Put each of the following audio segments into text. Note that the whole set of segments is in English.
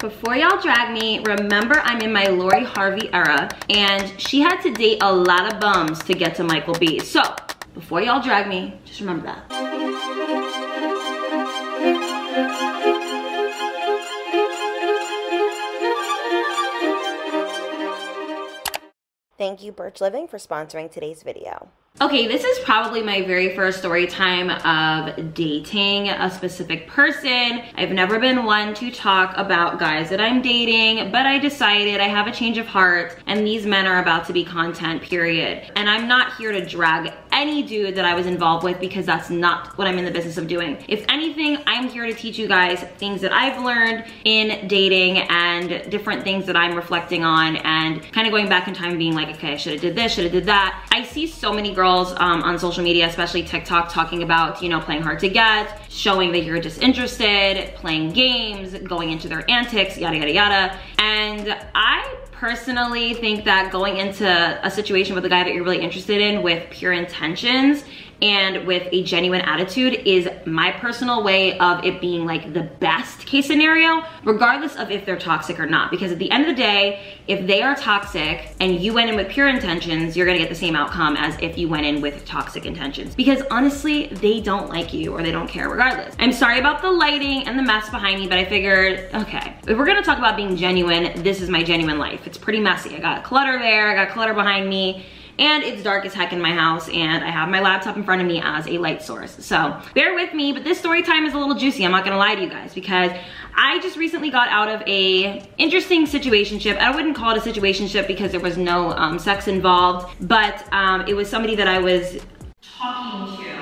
Before y'all drag me, remember I'm in my Lori Harvey era and she had to date a lot of bums to get to Michael B. So, before y'all drag me, just remember that. Thank you Birch Living for sponsoring today's video. Okay, this is probably my very first story time of dating a specific person. I've never been one to talk about guys that I'm dating, but I decided I have a change of heart and these men are about to be content, period. And I'm not here to drag any dude that I was involved with because that's not what I'm in the business of doing. If anything, I'm here to teach you guys things that I've learned in dating and different things that I'm reflecting on and kind of going back in time being like, okay, I should have did this, should have did that. I see so many girls girls um, on social media, especially TikTok, talking about, you know, playing hard to get, showing that you're disinterested, playing games, going into their antics, yada, yada, yada. And I personally think that going into a situation with a guy that you're really interested in with pure intentions and with a genuine attitude is my personal way of it being like the best case scenario, regardless of if they're toxic or not. Because at the end of the day, if they are toxic and you went in with pure intentions, you're gonna get the same outcome as if you went in with toxic intentions. Because honestly, they don't like you or they don't care regardless. I'm sorry about the lighting and the mess behind me, but I figured, okay, if we're gonna talk about being genuine, this is my genuine life. It's pretty messy. I got clutter there, I got clutter behind me, and it's dark as heck in my house and I have my laptop in front of me as a light source. So bear with me, but this story time is a little juicy, I'm not gonna lie to you guys, because I just recently got out of a interesting situationship. I wouldn't call it a situationship because there was no um, sex involved, but um, it was somebody that I was talking to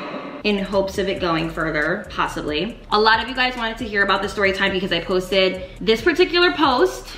in hopes of it going further, possibly. A lot of you guys wanted to hear about the story time because I posted this particular post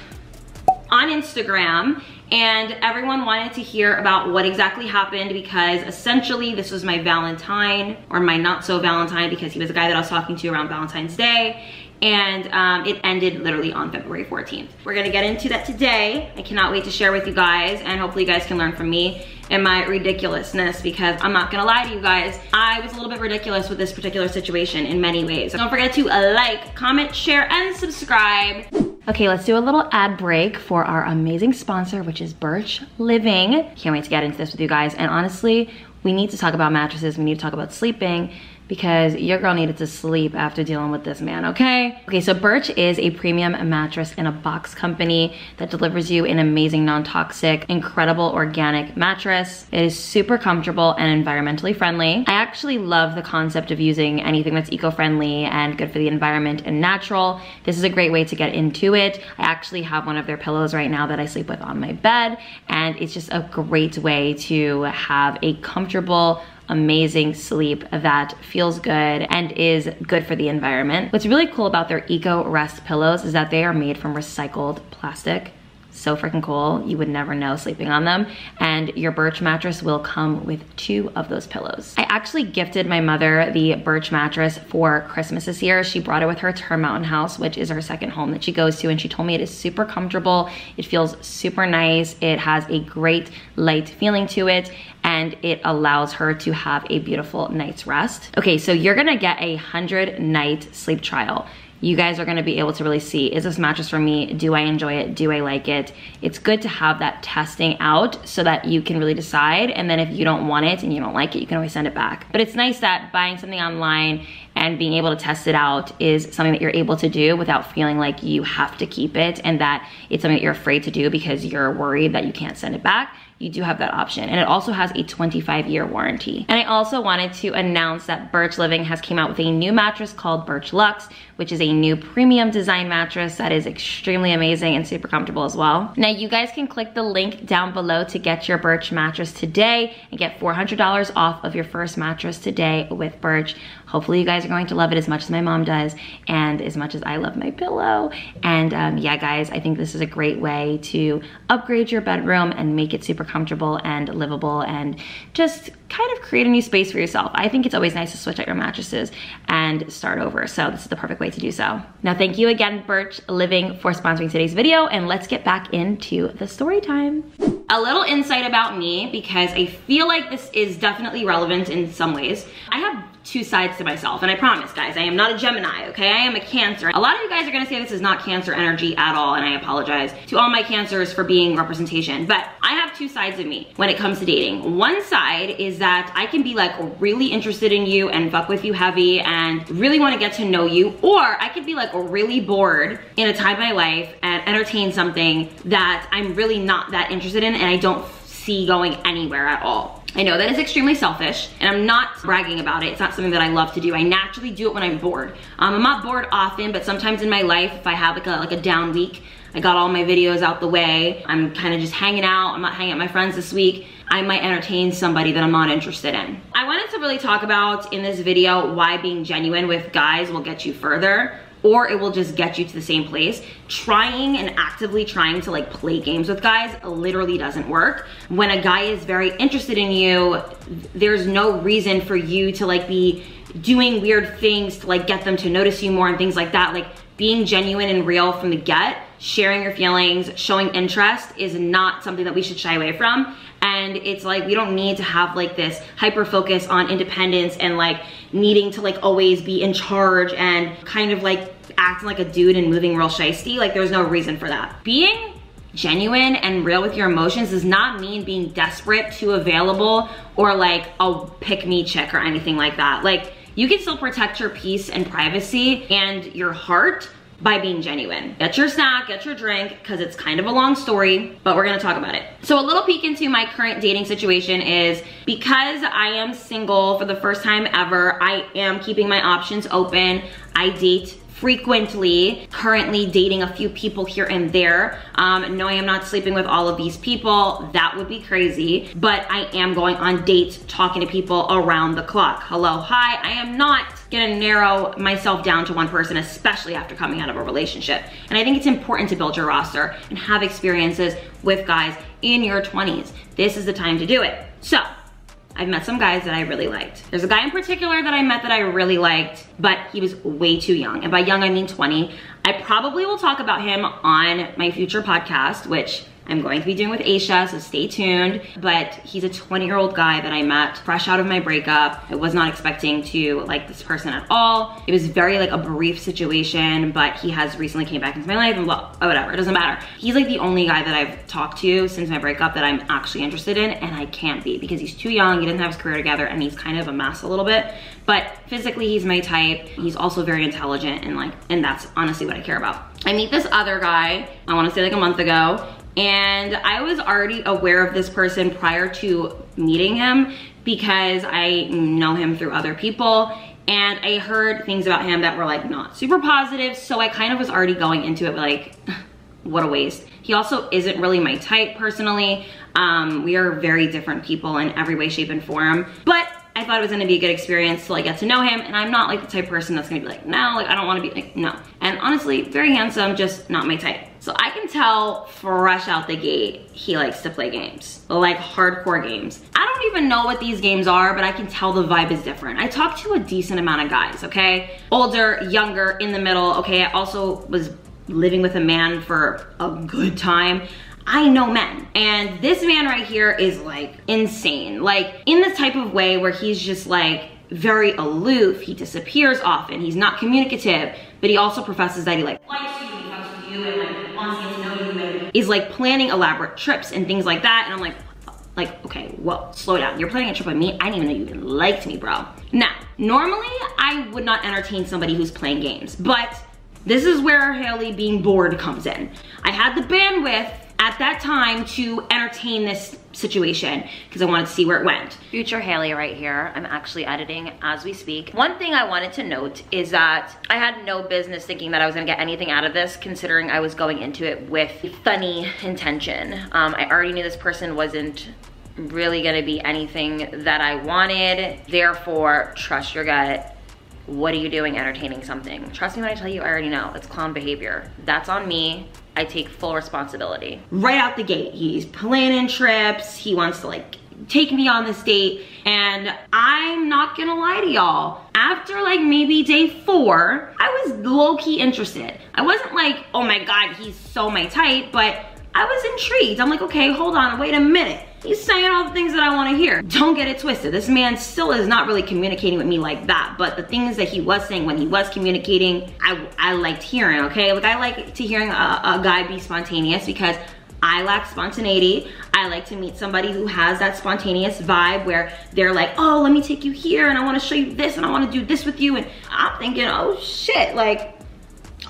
on Instagram and everyone wanted to hear about what exactly happened because essentially this was my Valentine or my not so Valentine because he was a guy that I was talking to around Valentine's Day and um, it ended literally on February 14th. We're gonna get into that today. I cannot wait to share with you guys and hopefully you guys can learn from me and my ridiculousness because I'm not gonna lie to you guys, I was a little bit ridiculous with this particular situation in many ways. Don't forget to like, comment, share, and subscribe. Okay, let's do a little ad break for our amazing sponsor, which is Birch Living. Can't wait to get into this with you guys. And honestly, we need to talk about mattresses. We need to talk about sleeping because your girl needed to sleep after dealing with this man, okay? Okay, so Birch is a premium mattress in a box company that delivers you an amazing non-toxic, incredible organic mattress. It is super comfortable and environmentally friendly. I actually love the concept of using anything that's eco-friendly and good for the environment and natural. This is a great way to get into it. I actually have one of their pillows right now that I sleep with on my bed and it's just a great way to have a comfortable, amazing sleep that feels good and is good for the environment. What's really cool about their Eco Rest pillows is that they are made from recycled plastic so freaking cool. You would never know sleeping on them. And your Birch mattress will come with two of those pillows. I actually gifted my mother the Birch mattress for Christmas this year. She brought it with her to her mountain house, which is her second home that she goes to. And she told me it is super comfortable. It feels super nice. It has a great light feeling to it and it allows her to have a beautiful night's rest. Okay, so you're gonna get a 100 night sleep trial you guys are gonna be able to really see, is this mattress for me? Do I enjoy it? Do I like it? It's good to have that testing out so that you can really decide. And then if you don't want it and you don't like it, you can always send it back. But it's nice that buying something online and being able to test it out is something that you're able to do without feeling like you have to keep it and that it's something that you're afraid to do because you're worried that you can't send it back you do have that option. And it also has a 25 year warranty. And I also wanted to announce that Birch Living has came out with a new mattress called Birch Luxe, which is a new premium design mattress that is extremely amazing and super comfortable as well. Now you guys can click the link down below to get your Birch mattress today and get $400 off of your first mattress today with Birch. Hopefully you guys are going to love it as much as my mom does and as much as I love my pillow. And um, yeah, guys, I think this is a great way to upgrade your bedroom and make it super comfortable and livable and just kind of create a new space for yourself. I think it's always nice to switch out your mattresses and start over. So this is the perfect way to do so. Now, thank you again, Birch Living, for sponsoring today's video. And let's get back into the story time. A little insight about me because I feel like this is definitely relevant in some ways. I have two sides to myself. And I promise, guys, I am not a Gemini, okay? I am a Cancer. A lot of you guys are gonna say this is not Cancer energy at all, and I apologize to all my Cancers for being representation. But I have two sides of me when it comes to dating. One side is that I can be like really interested in you and fuck with you heavy and really wanna get to know you, or I could be like really bored in a time of my life and entertain something that I'm really not that interested in and I don't see going anywhere at all. I know that is extremely selfish and I'm not bragging about it. It's not something that I love to do. I naturally do it when I'm bored. Um, I'm not bored often, but sometimes in my life, if I have like a, like a down week, I got all my videos out the way. I'm kind of just hanging out. I'm not hanging out with my friends this week. I might entertain somebody that I'm not interested in. I wanted to really talk about in this video why being genuine with guys will get you further or it will just get you to the same place. Trying and actively trying to like play games with guys literally doesn't work. When a guy is very interested in you, there's no reason for you to like be doing weird things to like get them to notice you more and things like that. Like being genuine and real from the get, sharing your feelings, showing interest is not something that we should shy away from. And it's like, we don't need to have like this hyper focus on independence and like needing to like always be in charge and kind of like acting like a dude and moving real shisty. Like there's no reason for that. Being genuine and real with your emotions does not mean being desperate, too available, or like a pick me chick or anything like that. Like you can still protect your peace and privacy and your heart by being genuine. Get your snack, get your drink, because it's kind of a long story, but we're gonna talk about it. So a little peek into my current dating situation is because I am single for the first time ever, I am keeping my options open. I date frequently, currently dating a few people here and there. Um, no, I am not sleeping with all of these people. That would be crazy. But I am going on dates, talking to people around the clock. Hello, hi. I am not gonna narrow myself down to one person, especially after coming out of a relationship. And I think it's important to build your roster and have experiences with guys in your 20s. This is the time to do it. So, I've met some guys that I really liked. There's a guy in particular that I met that I really liked, but he was way too young. And by young, I mean 20. I probably will talk about him on my future podcast, which I'm going to be doing with Aisha, so stay tuned. But he's a 20 year old guy that I met fresh out of my breakup. I was not expecting to like this person at all. It was very like a brief situation, but he has recently came back into my life and blah, whatever, it doesn't matter. He's like the only guy that I've talked to since my breakup that I'm actually interested in and I can't be because he's too young, he doesn't have his career together and he's kind of a mess a little bit. But physically he's my type. He's also very intelligent and like, and that's honestly what I care about. I meet this other guy, I wanna say like a month ago, and I was already aware of this person prior to meeting him because I know him through other people and I heard things about him that were like not super positive. So I kind of was already going into it like, what a waste. He also isn't really my type personally. Um, we are very different people in every way, shape, and form. But I thought it was gonna be a good experience till I get to know him. And I'm not like the type person that's gonna be like, no, like I don't wanna be like, no. And honestly, very handsome, just not my type. So I can tell fresh out the gate, he likes to play games, like hardcore games. I don't even know what these games are, but I can tell the vibe is different. I talked to a decent amount of guys, okay? Older, younger, in the middle, okay? I also was living with a man for a good time. I know men. And this man right here is like insane. Like in the type of way where he's just like very aloof. He disappears often. He's not communicative, but he also professes that he like likes you, he talks to you and like wants to get to know you and like planning elaborate trips and things like that. And I'm like, like, okay, well, slow down. You're planning a trip with me. I didn't even know you even liked me, bro. Now, normally I would not entertain somebody who's playing games, but this is where Hailey being bored comes in. I had the bandwidth at that time to entertain this situation because I wanted to see where it went. Future Hailey right here. I'm actually editing as we speak. One thing I wanted to note is that I had no business thinking that I was gonna get anything out of this considering I was going into it with funny intention. Um, I already knew this person wasn't really gonna be anything that I wanted. Therefore, trust your gut what are you doing entertaining something? Trust me when I tell you, I already know. It's clown behavior. That's on me. I take full responsibility. Right out the gate, he's planning trips. He wants to like take me on this date. And I'm not gonna lie to y'all. After like maybe day four, I was low key interested. I wasn't like, oh my God, he's so my type, but I was intrigued. I'm like, okay, hold on, wait a minute. He's saying all the things that I want to hear. Don't get it twisted. This man still is not really communicating with me like that. But the things that he was saying when he was communicating, I, I liked hearing, okay? Like I like to hearing a, a guy be spontaneous because I lack spontaneity. I like to meet somebody who has that spontaneous vibe where they're like, oh, let me take you here and I wanna show you this and I wanna do this with you. And I'm thinking, oh shit, like,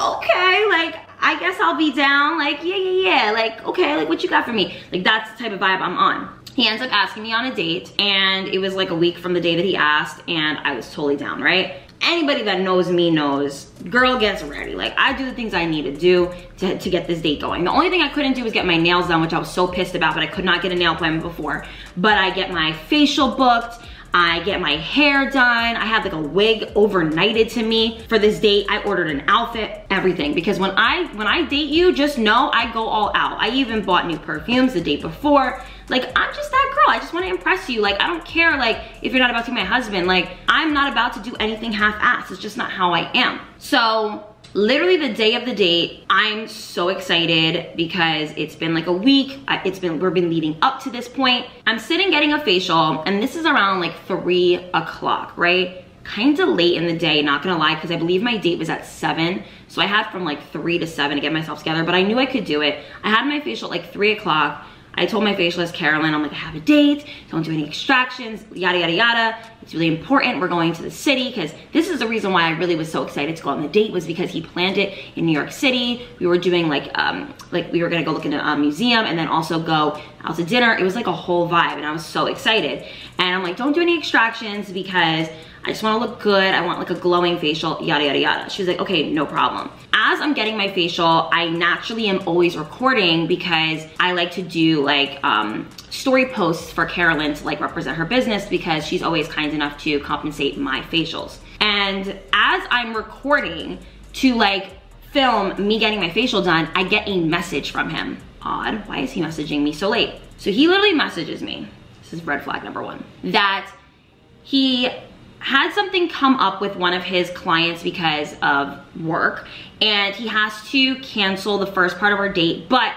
okay, like I guess I'll be down. Like, yeah, yeah, yeah. Like, okay, like what you got for me? Like that's the type of vibe I'm on. He ends up asking me on a date and it was like a week from the day that he asked and I was totally down, right? Anybody that knows me knows, girl gets ready. Like I do the things I need to do to, to get this date going. The only thing I couldn't do was get my nails done, which I was so pissed about, but I could not get a nail appointment before. But I get my facial booked, I get my hair done. I have like a wig overnighted to me for this date. I ordered an outfit, everything. Because when I when I date you, just know I go all out. I even bought new perfumes the day before. Like, I'm just that girl. I just want to impress you. Like, I don't care, like, if you're not about to be my husband. Like, I'm not about to do anything half-assed. It's just not how I am. So, literally the day of the date i'm so excited because it's been like a week. It's been we've been leading up to this point. I'm sitting getting a facial and this is around like three o'clock right? Kind of late in the day not gonna lie because i believe my date was at seven. So i had from like three to seven to get myself together but i knew i could do it. I had my facial at like three o'clock I told my facialist, Carolyn, I'm like, I have a date, don't do any extractions, yada, yada, yada. It's really important. We're going to the city because this is the reason why I really was so excited to go on the date was because he planned it in New York City. We were doing like, um, like we were gonna go look in a museum and then also go out to dinner. It was like a whole vibe and I was so excited. And I'm like, don't do any extractions because I just wanna look good. I want like a glowing facial, yada, yada, yada. She was like, okay, no problem. As I'm getting my facial, I naturally am always recording because I like to do like um, story posts for Carolyn to like represent her business because she's always kind enough to compensate my facials. And as I'm recording to like film me getting my facial done, I get a message from him. Odd, why is he messaging me so late? So he literally messages me, this is red flag number one, that he had something come up with one of his clients because of work and he has to cancel the first part of our date, but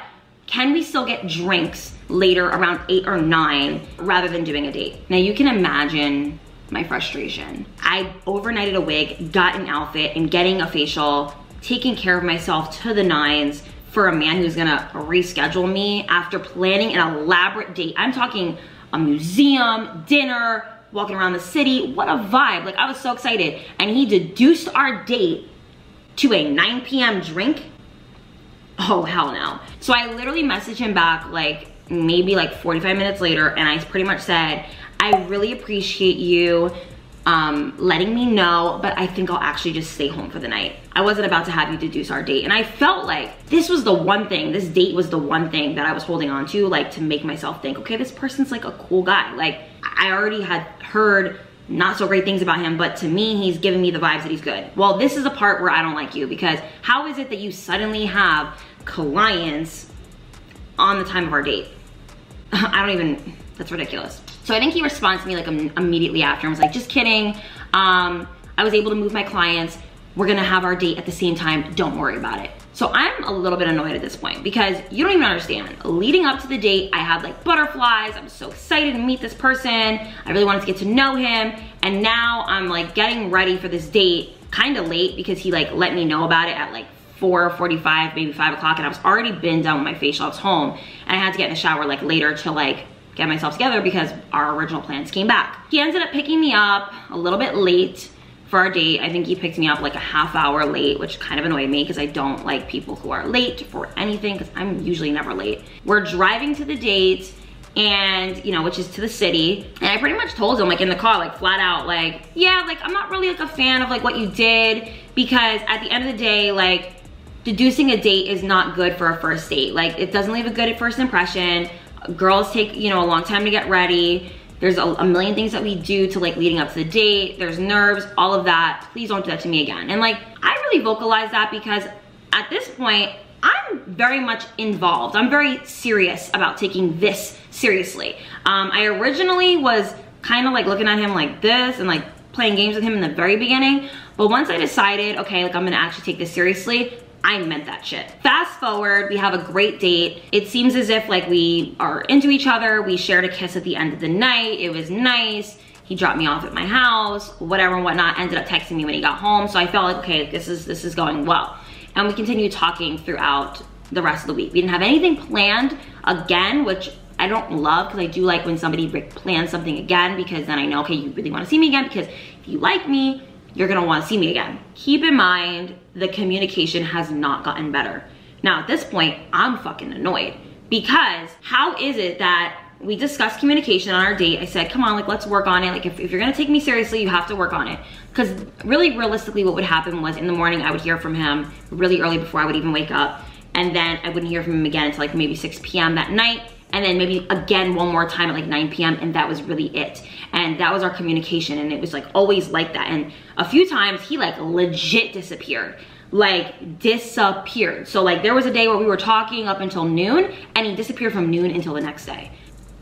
can we still get drinks later around eight or nine rather than doing a date? Now you can imagine my frustration. I overnighted a wig, got an outfit and getting a facial, taking care of myself to the nines for a man who's gonna reschedule me after planning an elaborate date. I'm talking a museum, dinner, walking around the city. What a vibe. Like I was so excited. And he deduced our date to a 9 p.m. drink. Oh, hell no. So I literally messaged him back like maybe like 45 minutes later and I pretty much said, I really appreciate you um, letting me know, but I think I'll actually just stay home for the night. I wasn't about to have you deduce our date. And I felt like this was the one thing, this date was the one thing that I was holding on to, like to make myself think, okay, this person's like a cool guy. Like I already had heard not so great things about him, but to me, he's giving me the vibes that he's good. Well, this is a part where I don't like you because how is it that you suddenly have clients on the time of our date? I don't even, that's ridiculous. So I think he responds to me like immediately after and was like, just kidding. Um, I was able to move my clients. We're gonna have our date at the same time. Don't worry about it. So I'm a little bit annoyed at this point because you don't even understand. Leading up to the date, I had like butterflies. I'm so excited to meet this person. I really wanted to get to know him. And now I'm like getting ready for this date kind of late because he like let me know about it at like 4.45, maybe 5 o'clock, and I was already been done with my facial. I was home, and I had to get in the shower like later to like get myself together because our original plans came back. He ended up picking me up a little bit late for our date. I think he picked me up like a half hour late, which kind of annoyed me because I don't like people who are late for anything because I'm usually never late. We're driving to the date and you know which is to the city and i pretty much told him like in the car like flat out like yeah like i'm not really like a fan of like what you did because at the end of the day like deducing a date is not good for a first date like it doesn't leave a good first impression girls take you know a long time to get ready there's a, a, million things that we do to like leading up to the date. There's nerves, all of that. Please don't do that to me again. And like, I really vocalize that because at this point, I'm very much involved. I'm very serious about taking this seriously. Um, I originally was kind of like looking at him like this and like playing games with him in the very beginning. But once I decided, okay, like I'm gonna actually take this seriously, I meant that shit. Fast forward, we have a great date. It seems as if like we are into each other. We shared a kiss at the end of the night. It was nice. He dropped me off at my house, whatever and whatnot, ended up texting me when he got home. So I felt like, okay, this is, this is going well. And we continued talking throughout the rest of the week. We didn't have anything planned again, which I don't love because I do like when somebody plans something again because then I know, okay, you really want to see me again because if you like me, you're gonna wanna see me again. Keep in mind, the communication has not gotten better. Now at this point, I'm fucking annoyed because how is it that we discussed communication on our date. I said, come on, like, let's work on it. Like, if, if you're gonna take me seriously, you have to work on it. Because really, realistically, what would happen was in the morning, I would hear from him really early before I would even wake up. And then I wouldn't hear from him again until like maybe 6 p.m. that night and then maybe again one more time at like 9 p.m. and that was really it. And that was our communication and it was like always like that. And a few times he like legit disappeared like disappeared. So like there was a day where we were talking up until noon and he disappeared from noon until the next day.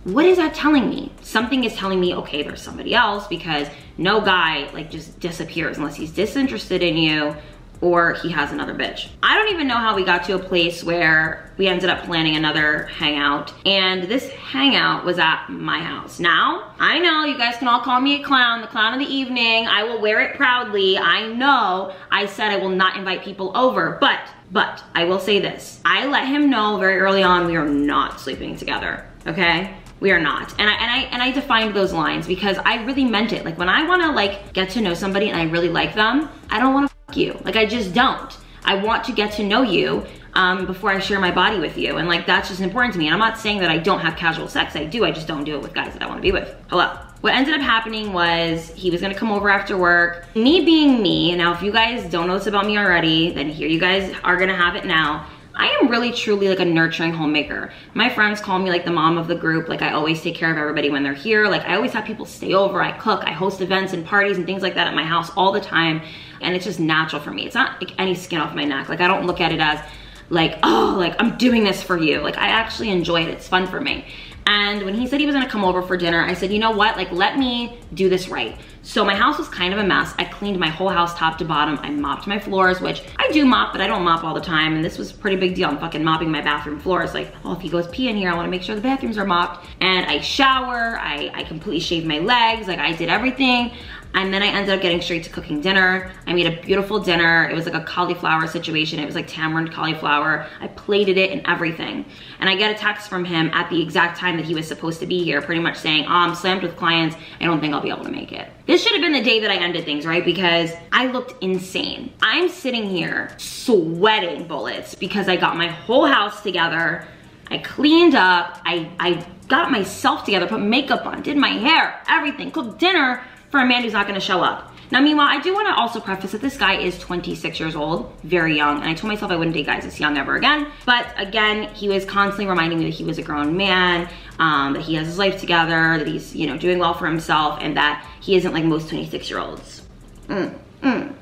What is that telling me? Something is telling me, okay, there's somebody else because no guy like just disappears unless he's disinterested in you or he has another bitch. I don't even know how we got to a place where we ended up planning another hangout and this hangout was at my house. Now, I know you guys can all call me a clown, the clown of the evening. I will wear it proudly. I know I said I will not invite people over, but, but I will say this. I let him know very early on we are not sleeping together, okay? we are not. And I and I and I defined those lines because I really meant it. Like when I want to like get to know somebody and I really like them, I don't want to you. Like I just don't. I want to get to know you um, before I share my body with you. And like that's just important to me. And I'm not saying that I don't have casual sex. I do. I just don't do it with guys that I want to be with. Hello. What ended up happening was he was gonna come over after work. Me being me, and now if you guys don't know this about me already, then here you guys are gonna have it now. I am really truly like a nurturing homemaker. My friends call me like the mom of the group. Like I always take care of everybody when they're here. Like I always have people stay over. I cook, I host events and parties and things like that at my house all the time. And it's just natural for me. It's not like any skin off my neck. Like I don't look at it as like, oh, like I'm doing this for you. Like I actually enjoy it. It's fun for me. And when he said he was gonna come over for dinner, I said, you know what? Like, let me do this right. So my house was kind of a mess. I cleaned my whole house top to bottom. I mopped my floors, which I do mop, but I don't mop all the time. And this was a pretty big deal. I'm fucking mopping my bathroom floors. Like, oh, if he goes pee in here, I wanna make sure the bathrooms are mopped. And I shower, I, I completely shaved my legs. Like I did everything. And then I ended up getting straight to cooking dinner. I made a beautiful dinner. It was like a cauliflower situation. It was like tamarind cauliflower. I plated it and everything. And I get a text from him at the exact time that he was supposed to be here, pretty much saying, oh, I'm slammed with clients. I don't think I'll be able to make it. This should have been the day that I ended things, right? Because I looked insane. I'm sitting here sweating bullets because I got my whole house together. I cleaned up. I, I got myself together, put makeup on, did my hair, everything, cooked dinner, for a man who's not gonna show up. Now, meanwhile, I do wanna also preface that this guy is 26 years old, very young, and I told myself I wouldn't date guys this young ever again. But again, he was constantly reminding me that he was a grown man, um, that he has his life together, that he's, you know, doing well for himself, and that he isn't like most 26 year olds. Mm, mm.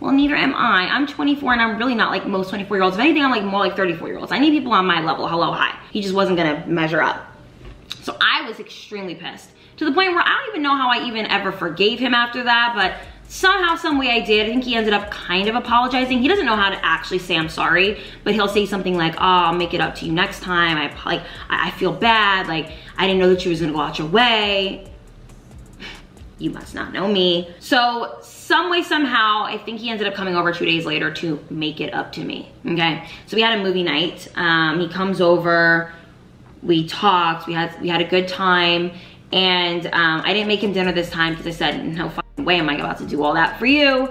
Well, neither am I. I'm 24 and I'm really not like most 24 year olds. If anything, I'm like more like 34 year olds. I need people on my level. Hello, hi. He just wasn't gonna measure up. So I was extremely pissed to the point where I don't even know how I even ever forgave him after that, but somehow, some way I did. I think he ended up kind of apologizing. He doesn't know how to actually say I'm sorry, but he'll say something like, oh, I'll make it up to you next time. I like, I feel bad. Like, I didn't know that you was gonna go out your way. You must not know me. So some way, somehow, I think he ended up coming over two days later to make it up to me, okay? So we had a movie night. Um, he comes over, we talked, we had, we had a good time and um, I didn't make him dinner this time because I said, no way am I about to do all that for you.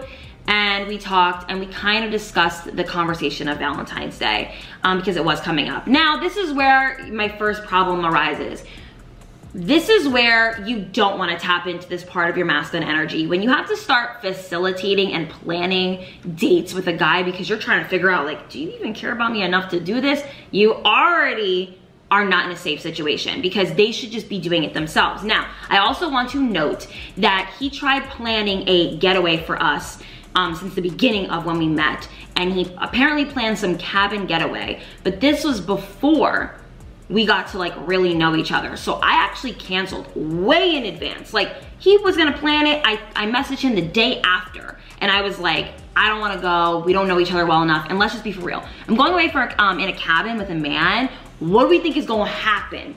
And we talked and we kind of discussed the conversation of Valentine's Day um, because it was coming up. Now, this is where my first problem arises. This is where you don't want to tap into this part of your masculine energy. When you have to start facilitating and planning dates with a guy because you're trying to figure out like, do you even care about me enough to do this? You already are not in a safe situation because they should just be doing it themselves. Now, I also want to note that he tried planning a getaway for us um, since the beginning of when we met. And he apparently planned some cabin getaway, but this was before we got to like really know each other. So I actually canceled way in advance. Like he was gonna plan it. I, I messaged him the day after and I was like, I don't wanna go. We don't know each other well enough and let's just be for real. I'm going away for um, in a cabin with a man. What do we think is gonna happen?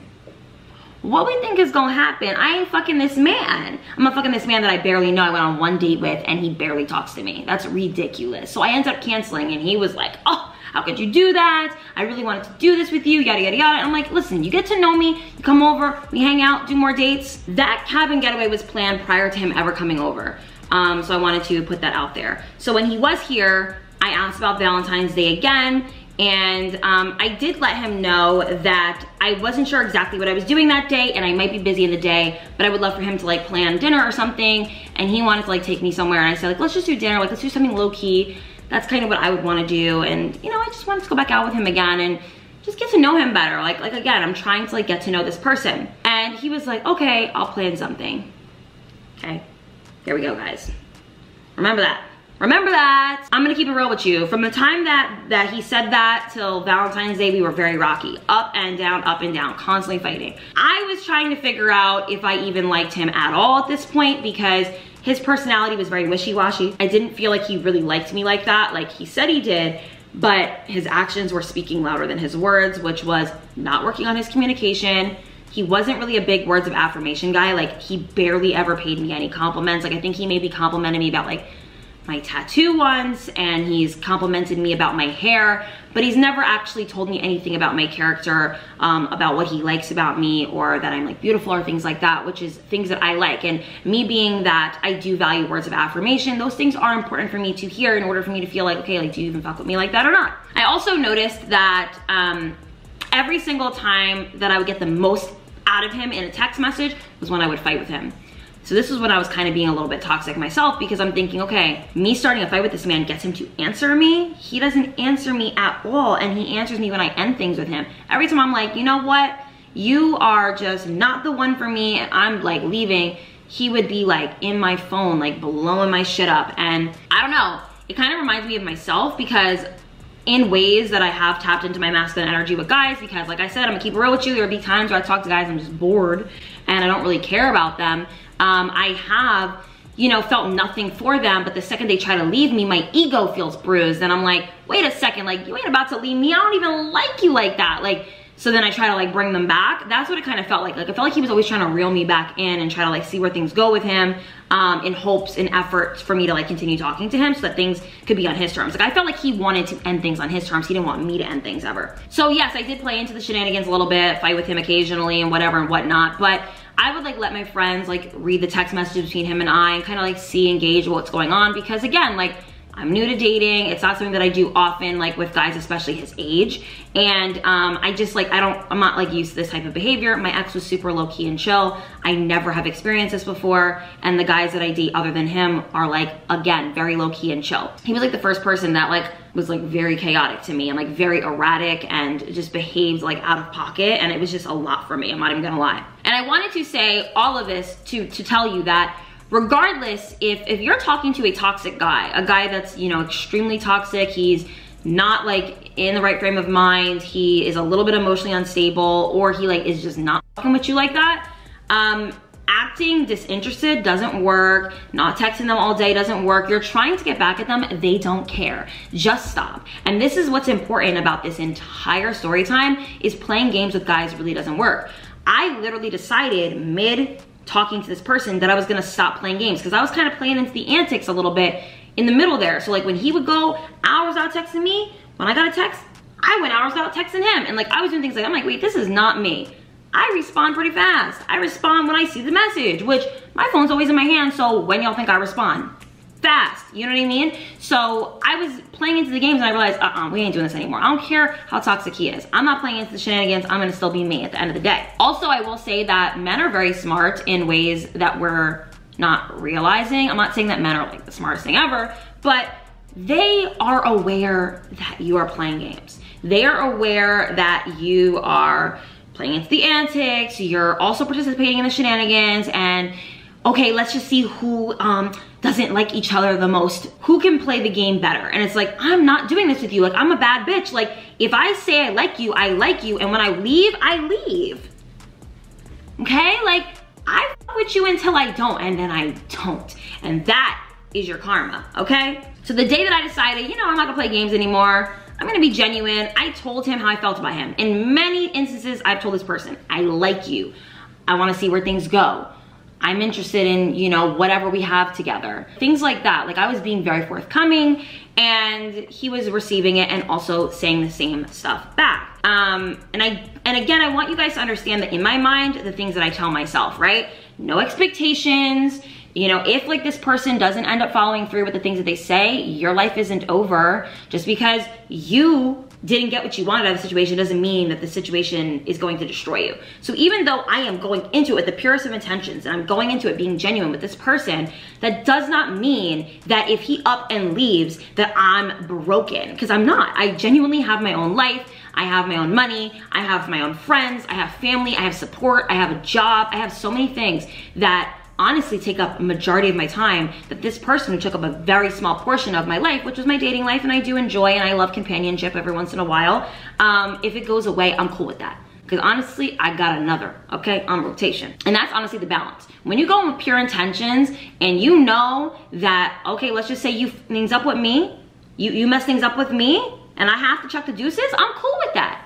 What we think is gonna happen? I ain't fucking this man. I'm not fucking this man that I barely know. I went on one date with and he barely talks to me. That's ridiculous. So I ended up canceling and he was like, oh, how could you do that? I really wanted to do this with you, yada, yada, yada. I'm like, listen, you get to know me, you come over, we hang out, do more dates. That cabin getaway was planned prior to him ever coming over. Um, so I wanted to put that out there. So when he was here, I asked about Valentine's Day again and um, I did let him know that I wasn't sure exactly what I was doing that day and I might be busy in the day, but I would love for him to like plan dinner or something. And he wanted to like take me somewhere and I said like, let's just do dinner, like let's do something low key. That's kind of what I would wanna do. And you know, I just wanted to go back out with him again and just get to know him better. Like, like again, I'm trying to like get to know this person. And he was like, okay, I'll plan something. Okay, here we go guys. Remember that. Remember that. I'm gonna keep it real with you. From the time that, that he said that till Valentine's Day, we were very rocky. Up and down, up and down, constantly fighting. I was trying to figure out if I even liked him at all at this point because his personality was very wishy-washy. I didn't feel like he really liked me like that. Like he said he did, but his actions were speaking louder than his words, which was not working on his communication, he wasn't really a big words of affirmation guy. Like he barely ever paid me any compliments. Like I think he maybe complimented me about like my tattoo once and he's complimented me about my hair, but he's never actually told me anything about my character, um, about what he likes about me or that I'm like beautiful or things like that, which is things that I like. And me being that I do value words of affirmation, those things are important for me to hear in order for me to feel like, okay, like do you even fuck with me like that or not? I also noticed that um, every single time that I would get the most out of him in a text message was when I would fight with him. So this is when I was kind of being a little bit toxic myself because I'm thinking, okay, me starting a fight with this man gets him to answer me. He doesn't answer me at all. And he answers me when I end things with him. Every time I'm like, you know what? You are just not the one for me. And I'm like leaving. He would be like in my phone, like blowing my shit up. And I don't know. It kind of reminds me of myself because in ways that I have tapped into my masculine energy with guys because like I said, I'm gonna keep it real with you. There'll be times where I talk to guys, I'm just bored and I don't really care about them um, I have you know, felt nothing for them, but the second they try to leave me, my ego feels bruised. And I'm like, wait a second, like, you ain't about to leave me. I don't even like you like that. Like, so then I try to like bring them back. That's what it kind of felt like. Like, I felt like he was always trying to reel me back in and try to like see where things go with him um, in hopes and efforts for me to like continue talking to him so that things could be on his terms. Like, I felt like he wanted to end things on his terms. He didn't want me to end things ever. So yes, I did play into the shenanigans a little bit, fight with him occasionally and whatever and whatnot, but I would like let my friends like read the text messages between him and I and kind of like see, engage what's going on because again, like I'm new to dating. It's not something that I do often, like with guys, especially his age. And um, I just like, I don't, I'm not like used to this type of behavior. My ex was super low key and chill. I never have experienced this before. And the guys that I date other than him are like, again, very low key and chill. He was like the first person that like was like very chaotic to me and like very erratic and just behaved like out of pocket. And it was just a lot for me. I'm not even gonna lie. And I wanted to say all of this to, to tell you that regardless if if you're talking to a toxic guy a guy that's you know extremely toxic he's not like in the right frame of mind he is a little bit emotionally unstable or he like is just not fucking with you like that um acting disinterested doesn't work not texting them all day doesn't work you're trying to get back at them they don't care. Just stop. And this is what's important about this entire story time is playing games with guys really doesn't work. I literally decided mid talking to this person that I was gonna stop playing games because I was kind of playing into the antics a little bit in the middle there. So like when he would go hours out texting me, when I got a text, I went hours out texting him. And like I was doing things like, I'm like, wait, this is not me. I respond pretty fast. I respond when I see the message, which my phone's always in my hand. So when y'all think I respond? Fast. You know what I mean? So I was playing into the games and I realized, uh-uh, we ain't doing this anymore. I don't care how toxic he is. I'm not playing into the shenanigans. I'm gonna still be me at the end of the day. Also, I will say that men are very smart in ways that we're not realizing. I'm not saying that men are like the smartest thing ever, but they are aware that you are playing games. They are aware that you are playing into the antics, you're also participating in the shenanigans, and okay, let's just see who um, doesn't like each other the most? Who can play the game better? And it's like, I'm not doing this with you. Like, I'm a bad bitch. Like, if I say I like you, I like you. And when I leave, I leave. Okay? Like, I fuck with you until I don't, and then I don't. And that is your karma, okay? So the day that I decided, you know, I'm not gonna play games anymore, I'm gonna be genuine, I told him how I felt about him. In many instances, I've told this person, I like you. I wanna see where things go. I'm interested in, you know, whatever we have together. Things like that. Like I was being very forthcoming and he was receiving it and also saying the same stuff back. Um, and I, and again, I want you guys to understand that in my mind, the things that I tell myself, right? No expectations. You know, if like this person doesn't end up following through with the things that they say, your life isn't over just because you didn't get what you wanted out of the situation doesn't mean that the situation is going to destroy you. So even though I am going into it with the purest of intentions and I'm going into it being genuine with this person, that does not mean that if he up and leaves that I'm broken because I'm not. I genuinely have my own life. I have my own money. I have my own friends. I have family. I have support. I have a job. I have so many things that honestly take up a majority of my time that this person who took up a very small portion of my life, which was my dating life, and I do enjoy and I love companionship every once in a while. Um, if it goes away, I'm cool with that. Because honestly, I got another, okay, on rotation. And that's honestly the balance. When you go with pure intentions and you know that, okay, let's just say you things up with me, you, you mess things up with me, and I have to chuck the deuces, I'm cool with that.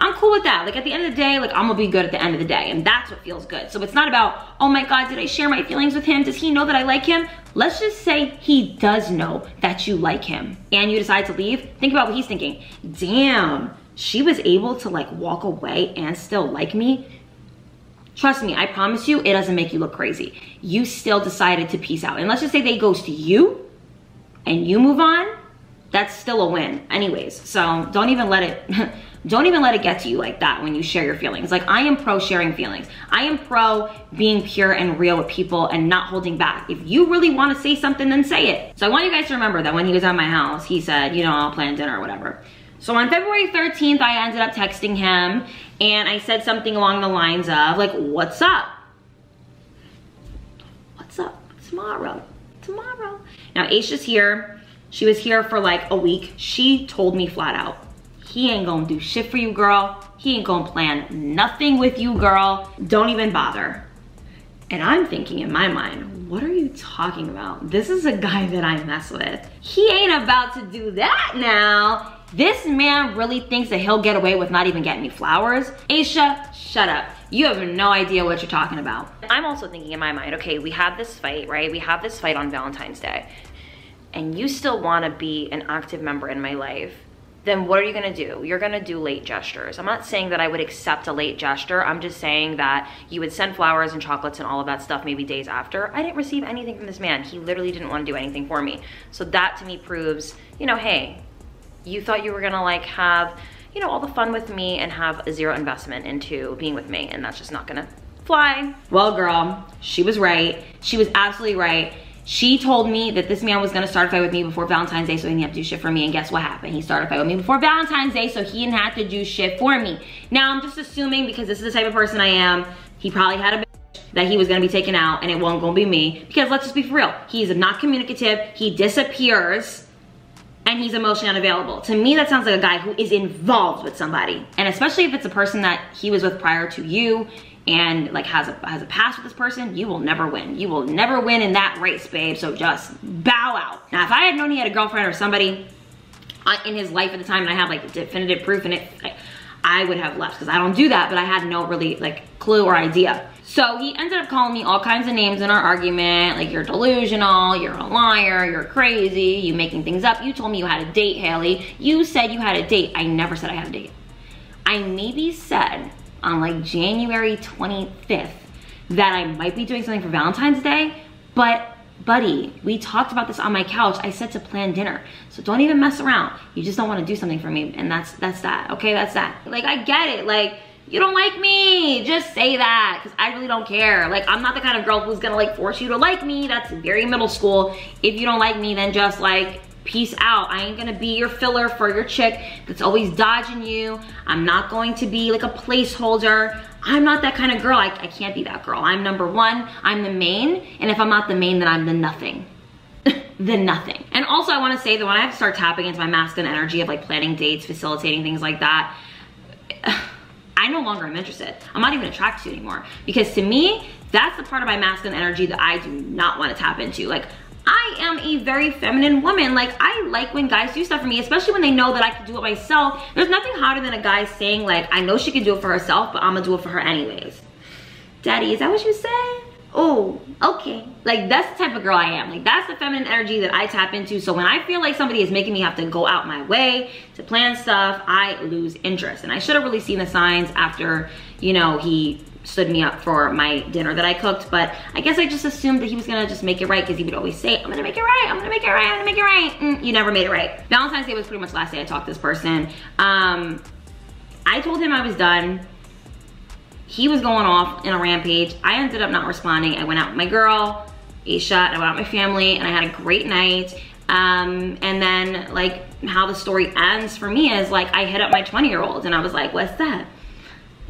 I'm cool with that. Like at the end of the day, like I'm gonna be good at the end of the day and that's what feels good. So it's not about, oh my God, did I share my feelings with him? Does he know that I like him? Let's just say he does know that you like him and you decide to leave. Think about what he's thinking. Damn, she was able to like walk away and still like me. Trust me, I promise you, it doesn't make you look crazy. You still decided to peace out. And let's just say they ghost you and you move on, that's still a win anyways. So don't even let it, Don't even let it get to you like that when you share your feelings. Like I am pro sharing feelings. I am pro being pure and real with people and not holding back. If you really want to say something, then say it. So I want you guys to remember that when he was at my house, he said, you know, I'll plan dinner or whatever. So on February 13th, I ended up texting him and I said something along the lines of like, what's up? What's up? Tomorrow, tomorrow. Now Aisha's here. She was here for like a week. She told me flat out, he ain't gonna do shit for you, girl. He ain't gonna plan nothing with you, girl. Don't even bother. And I'm thinking in my mind, what are you talking about? This is a guy that I mess with. He ain't about to do that now. This man really thinks that he'll get away with not even getting me flowers. Aisha, shut up. You have no idea what you're talking about. I'm also thinking in my mind, okay, we have this fight, right? We have this fight on Valentine's Day. And you still wanna be an active member in my life then what are you gonna do? You're gonna do late gestures. I'm not saying that I would accept a late gesture. I'm just saying that you would send flowers and chocolates and all of that stuff maybe days after. I didn't receive anything from this man. He literally didn't wanna do anything for me. So that to me proves, you know, hey, you thought you were gonna like have, you know, all the fun with me and have a zero investment into being with me and that's just not gonna fly. Well, girl, she was right. She was absolutely right she told me that this man was gonna start a fight with me before Valentine's Day so he didn't have to do shit for me. And guess what happened? He started a fight with me before Valentine's Day so he didn't have to do shit for me. Now I'm just assuming because this is the type of person I am, he probably had a bitch that he was gonna be taken out and it won't gonna be me. Because let's just be for real. He's not communicative, he disappears, and he's emotionally unavailable. To me, that sounds like a guy who is involved with somebody. And especially if it's a person that he was with prior to you and like has a has a past with this person, you will never win. You will never win in that race, babe. So just bow out. Now, if I had known he had a girlfriend or somebody in his life at the time, and I have like definitive proof in it, I, I would have left because I don't do that. But I had no really like clue or idea. So he ended up calling me all kinds of names in our argument, like you're delusional, you're a liar, you're crazy, you making things up. You told me you had a date, Hailey. You said you had a date. I never said I had a date. I maybe said on like January 25th that I might be doing something for Valentine's Day, but buddy, we talked about this on my couch. I said to plan dinner. So don't even mess around. You just don't want to do something for me. And that's that's that. Okay, that's that. Like I get it. Like you don't like me. Just say that because I really don't care. Like I'm not the kind of girl who's gonna like force you to like me. That's very middle school. If you don't like me, then just like peace out. I ain't gonna be your filler for your chick that's always dodging you. I'm not going to be like a placeholder. I'm not that kind of girl. I, I can't be that girl. I'm number one, I'm the main, and if I'm not the main, then I'm the nothing. the nothing. And also I wanna say that when I have to start tapping into my masculine energy of like planning dates, facilitating things like that, I no longer am interested. I'm not even attracted to anymore. Because to me, that's the part of my masculine energy that I do not wanna tap into. Like I am a very feminine woman. Like I like when guys do stuff for me, especially when they know that I can do it myself. There's nothing hotter than a guy saying like, I know she can do it for herself, but I'm gonna do it for her anyways. Daddy, is that what you said? Oh, okay. Like that's the type of girl I am. Like that's the feminine energy that I tap into. So when I feel like somebody is making me have to go out my way to plan stuff, I lose interest. And I should have really seen the signs after, you know, he stood me up for my dinner that I cooked, but I guess I just assumed that he was gonna just make it right because he would always say, I'm gonna make it right, I'm gonna make it right, I'm gonna make it right. Mm, you never made it right. Valentine's Day was pretty much last day I talked to this person. Um, I told him I was done. He was going off in a rampage. I ended up not responding. I went out with my girl, ate shot, I went out with my family, and I had a great night. Um, and then like how the story ends for me is like I hit up my 20 year old and I was like, what's that?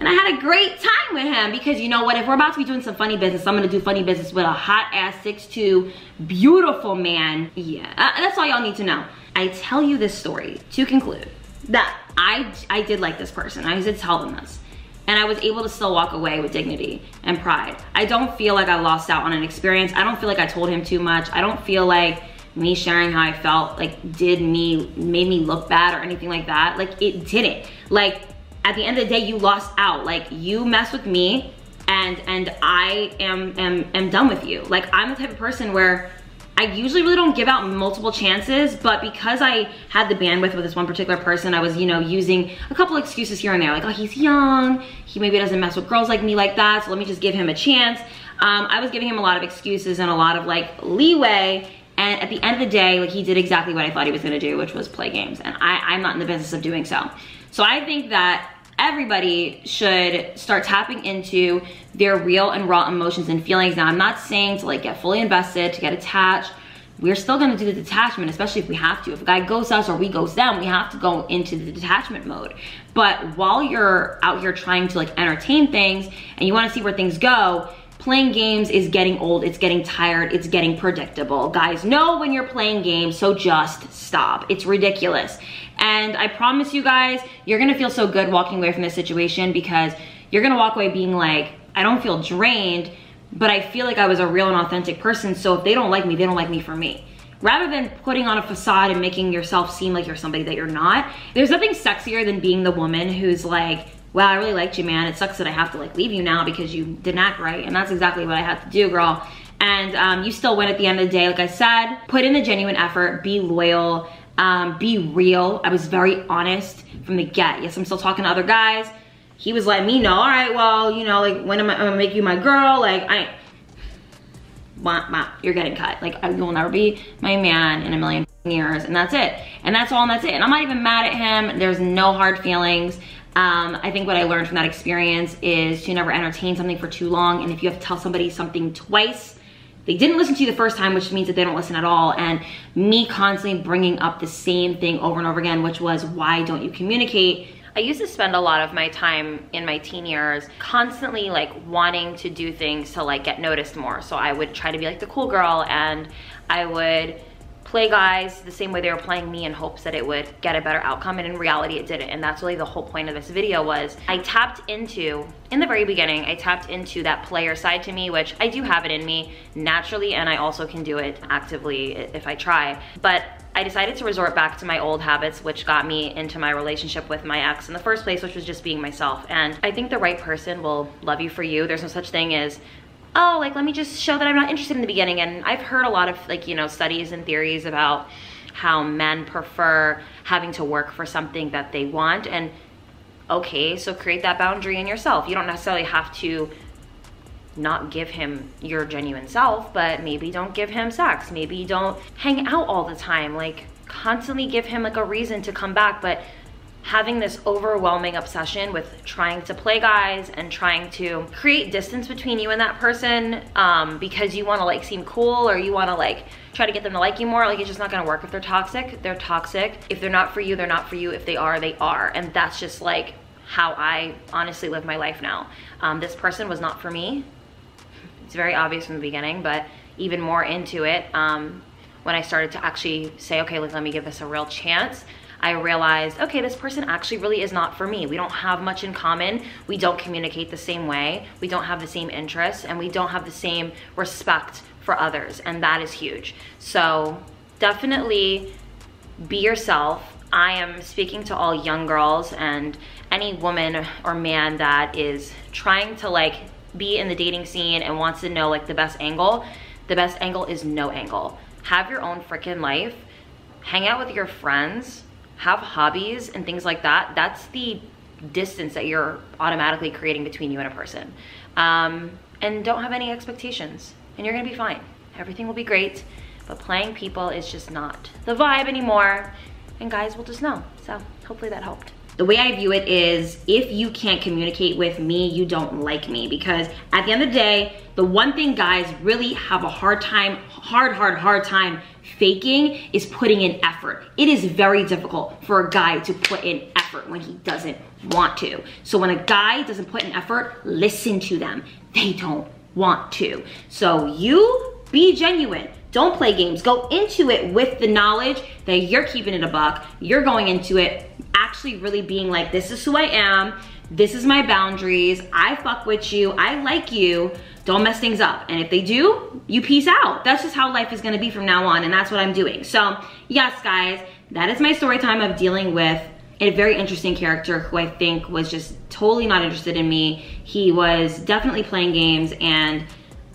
And I had a great time with him because you know what, if we're about to be doing some funny business, I'm gonna do funny business with a hot ass 6'2", beautiful man. Yeah, uh, that's all y'all need to know. I tell you this story to conclude that I, I did like this person. I did tell them this. And I was able to still walk away with dignity and pride. I don't feel like I lost out on an experience. I don't feel like I told him too much. I don't feel like me sharing how I felt like did me, made me look bad or anything like that. Like it didn't. Like at the end of the day, you lost out. Like you mess with me and and I am am am done with you. Like I'm the type of person where I usually really don't give out multiple chances, but because I had the bandwidth with this one particular person, I was, you know, using a couple excuses here and there, like, oh, he's young, he maybe doesn't mess with girls like me like that, so let me just give him a chance. Um, I was giving him a lot of excuses and a lot of like leeway, and at the end of the day, like he did exactly what I thought he was gonna do, which was play games, and I, I'm not in the business of doing so. So I think that everybody should start tapping into their real and raw emotions and feelings. Now, I'm not saying to like get fully invested, to get attached. We're still gonna do the detachment, especially if we have to. If a guy goes us or we goes them, we have to go into the detachment mode. But while you're out here trying to like entertain things and you wanna see where things go, playing games is getting old, it's getting tired, it's getting predictable. Guys, know when you're playing games, so just stop. It's ridiculous. And I promise you guys, you're gonna feel so good walking away from this situation because you're gonna walk away being like, I don't feel drained, but I feel like I was a real and authentic person. So if they don't like me, they don't like me for me. Rather than putting on a facade and making yourself seem like you're somebody that you're not, there's nothing sexier than being the woman who's like, wow, I really liked you, man. It sucks that I have to like leave you now because you didn't act right. And that's exactly what I had to do, girl. And um, you still win at the end of the day. Like I said, put in the genuine effort, be loyal, um, be real. I was very honest from the get. Yes, I'm still talking to other guys. He was letting me know, all right, well, you know, like when am I, I'm gonna make you my girl? Like I, wah, you're getting cut. Like I will never be my man in a million years and that's it. And that's all and that's it. And I'm not even mad at him. There's no hard feelings. Um, I think what I learned from that experience is to never entertain something for too long. And if you have to tell somebody something twice, they didn't listen to you the first time, which means that they don't listen at all. And me constantly bringing up the same thing over and over again, which was, why don't you communicate? I used to spend a lot of my time in my teen years constantly like wanting to do things to like get noticed more. So I would try to be like the cool girl and I would play guys the same way they were playing me in hopes that it would get a better outcome and in reality it didn't and that's really the whole point of this video was I tapped into in the very beginning I tapped into that player side to me which I do have it in me naturally and I also can do it actively if I try but I decided to resort back to my old habits, which got me into my relationship with my ex in the first place, which was just being myself. And I think the right person will love you for you. There's no such thing as oh, like let me just show that I'm not interested in the beginning. And I've heard a lot of like, you know, studies and theories about how men prefer having to work for something that they want. And okay, so create that boundary in yourself. You don't necessarily have to not give him your genuine self, but maybe don't give him sex. Maybe don't hang out all the time. Like constantly give him like a reason to come back, but having this overwhelming obsession with trying to play guys and trying to create distance between you and that person um, because you want to like seem cool or you want to like try to get them to like you more like it's just not gonna work if they're toxic. They're toxic. If they're not for you they're not for you. If they are they are. And that's just like how I honestly live my life now. Um, this person was not for me. It's very obvious from the beginning but even more into it um, when I started to actually say, okay, like, let me give this a real chance, I realized, okay, this person actually really is not for me. We don't have much in common. We don't communicate the same way. We don't have the same interests and we don't have the same respect for others. And that is huge. So definitely be yourself. I am speaking to all young girls and any woman or man that is trying to like be in the dating scene and wants to know like the best angle. The best angle is no angle. Have your own freaking life. Hang out with your friends have hobbies and things like that, that's the distance that you're automatically creating between you and a person. Um, and don't have any expectations and you're gonna be fine. Everything will be great, but playing people is just not the vibe anymore. And guys will just know. So hopefully that helped. The way I view it is if you can't communicate with me, you don't like me because at the end of the day, the one thing guys really have a hard time, hard, hard, hard time faking is putting in effort. It is very difficult for a guy to put in effort when he doesn't want to. So when a guy doesn't put in effort, listen to them. They don't want to. So you be genuine. Don't play games. Go into it with the knowledge that you're keeping it a buck. You're going into it actually really being like, this is who I am. This is my boundaries. I fuck with you. I like you. Don't mess things up. And if they do, you peace out. That's just how life is gonna be from now on. And that's what I'm doing. So yes, guys, that is my story time of dealing with a very interesting character who I think was just totally not interested in me. He was definitely playing games and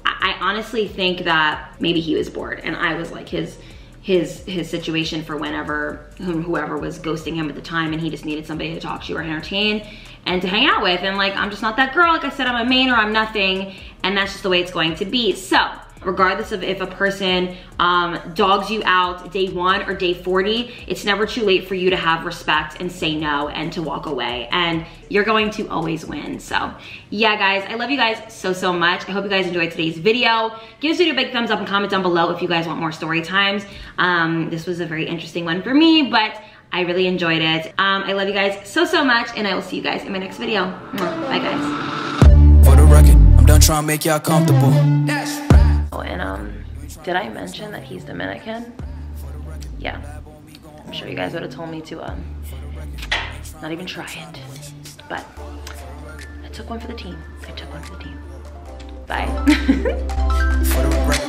I honestly think that maybe he was bored and I was like his his his situation for whenever whoever was ghosting him at the time and he just needed somebody to talk to or entertain and to hang out with and like I'm just not that girl like I said I'm a main or I'm nothing and that's just the way it's going to be so regardless of if a person um, dogs you out day one or day 40, it's never too late for you to have respect and say no and to walk away. And you're going to always win. So yeah, guys, I love you guys so, so much. I hope you guys enjoyed today's video. Give this video a big thumbs up and comment down below if you guys want more story times. Um, this was a very interesting one for me, but I really enjoyed it. Um, I love you guys so, so much, and I will see you guys in my next video. Bye, guys. For the record, I'm done trying to make y'all comfortable. Oh, and um, did I mention that he's Dominican? Yeah. I'm sure you guys would have told me to um, not even try it. But I took one for the team. I took one for the team. Bye.